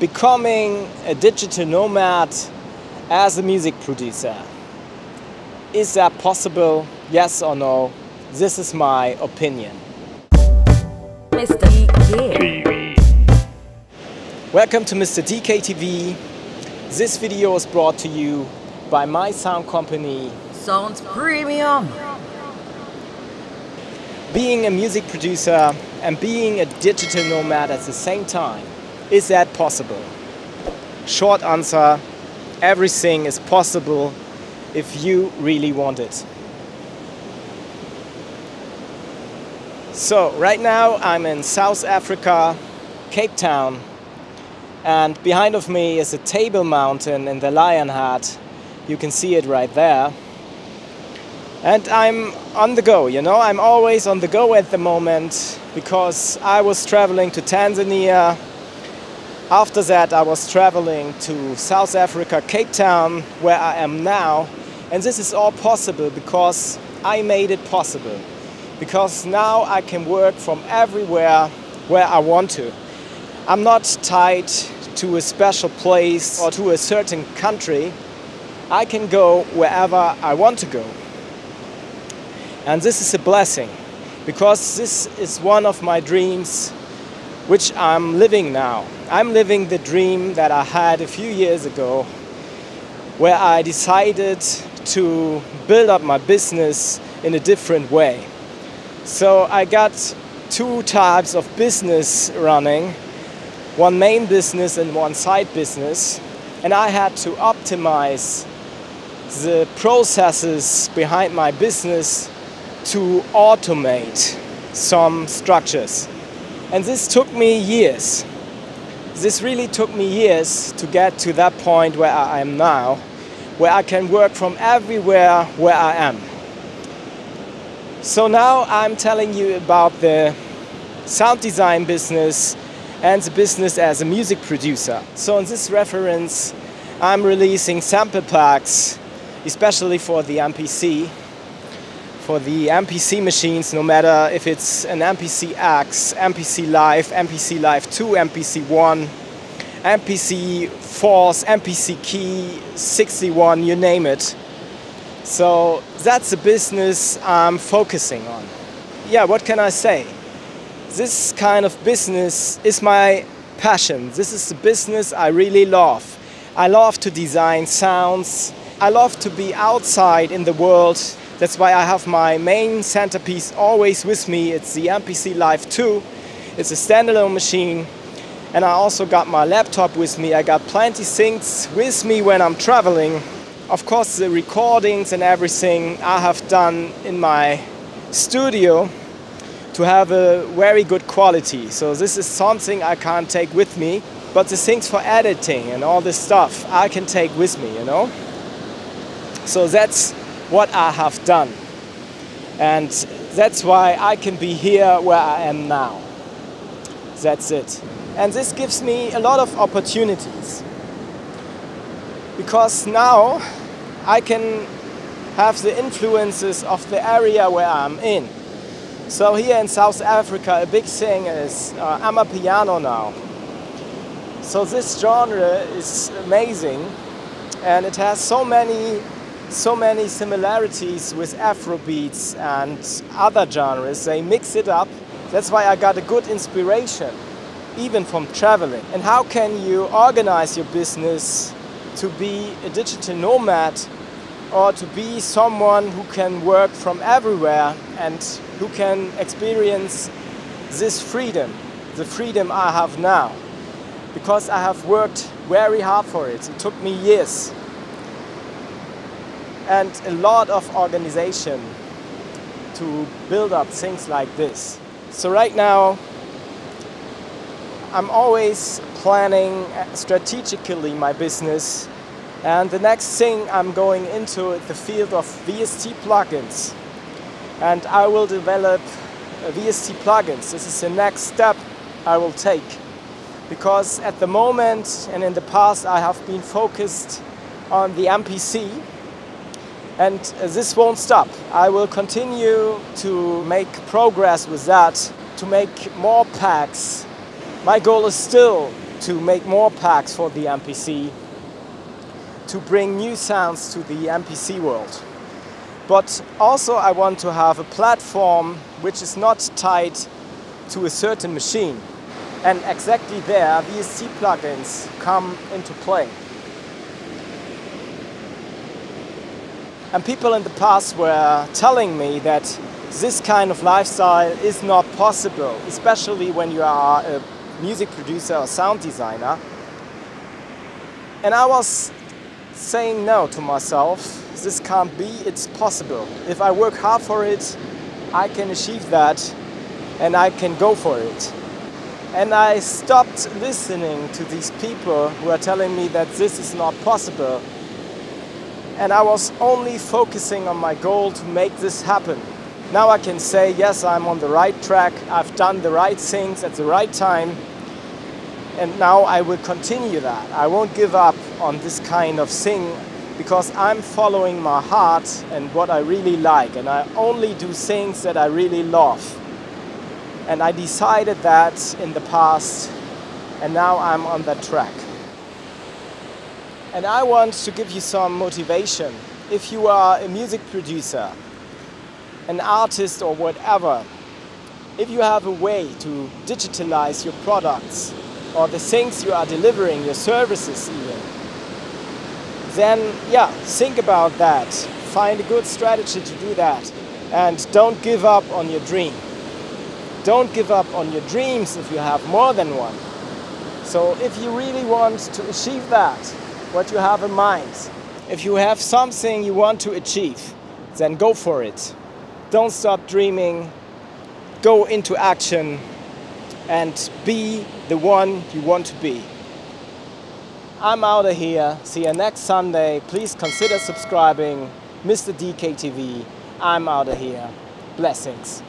becoming a digital nomad as a music producer. Is that possible? Yes or no? This is my opinion. Mr. DeeKay. Welcome to Mr. DeeKay TV. This video is brought to you by my sound company. Sounds premium. Being a music producer and being a digital nomad at the same time, is that possible? Short answer, everything is possible if you really want it. So right now I'm in South Africa, Cape Town, and behind of me is a table mountain in the Lion Heart. You can see it right there. And I'm on the go, you know, I'm always on the go at the moment because I was traveling to Tanzania. After that, I was traveling to South Africa, Cape Town, where I am now. And this is all possible because I made it possible. Because now I can work from everywhere where I want to. I'm not tied to a special place or to a certain country. I can go wherever I want to go. And this is a blessing because this is one of my dreams which I'm living now. I'm living the dream that I had a few years ago where I decided to build up my business in a different way. So I got two types of business running, one main business and one side business, and I had to optimize the processes behind my business to automate some structures. And this took me years. This really took me years to get to that point where I am now, where I can work from everywhere where I am. So now I'm telling you about the sound design business and the business as a music producer. So in this reference, I'm releasing sample packs, especially for the MPC, for the MPC machines, no matter if it's an MPC X, MPC Live, MPC Live 2, MPC 1, MPC Force, MPC Key, 61, you name it. So that's the business I'm focusing on. Yeah, what can I say? This kind of business is my passion. This is the business I really love. I love to design sounds. I love to be outside in the world that's why I have my main centerpiece always with me. It's the MPC Live 2. It's a standalone machine. And I also got my laptop with me. I got plenty things with me when I'm traveling. Of course, the recordings and everything I have done in my studio to have a very good quality. So this is something I can't take with me. But the things for editing and all this stuff I can take with me, you know? So that's what I have done. And that's why I can be here where I am now. That's it. And this gives me a lot of opportunities. Because now I can have the influences of the area where I'm in. So here in South Africa, a big thing is uh, Amapiano now. So this genre is amazing and it has so many so many similarities with Afrobeats and other genres. They mix it up. That's why I got a good inspiration, even from traveling. And how can you organize your business to be a digital nomad or to be someone who can work from everywhere and who can experience this freedom, the freedom I have now. Because I have worked very hard for it. It took me years and a lot of organization to build up things like this. So right now, I'm always planning strategically my business and the next thing I'm going into the field of VST plugins and I will develop VST plugins. This is the next step I will take because at the moment and in the past I have been focused on the MPC and this won't stop. I will continue to make progress with that, to make more packs. My goal is still to make more packs for the MPC, to bring new sounds to the MPC world. But also I want to have a platform which is not tied to a certain machine. And exactly there, VST plugins come into play. And people in the past were telling me that this kind of lifestyle is not possible, especially when you are a music producer or sound designer. And I was saying no to myself. This can't be, it's possible. If I work hard for it, I can achieve that and I can go for it. And I stopped listening to these people who are telling me that this is not possible. And I was only focusing on my goal to make this happen. Now I can say, yes, I'm on the right track, I've done the right things at the right time, and now I will continue that. I won't give up on this kind of thing because I'm following my heart and what I really like, and I only do things that I really love. And I decided that in the past, and now I'm on that track. And I want to give you some motivation. If you are a music producer, an artist, or whatever, if you have a way to digitalize your products or the things you are delivering, your services even, then yeah, think about that. Find a good strategy to do that. And don't give up on your dream. Don't give up on your dreams if you have more than one. So if you really want to achieve that, what you have in mind, if you have something you want to achieve, then go for it. Don't stop dreaming, go into action and be the one you want to be. I'm out of here. See you next Sunday. Please consider subscribing. Mr. DeeKay TV, I'm out of here. Blessings.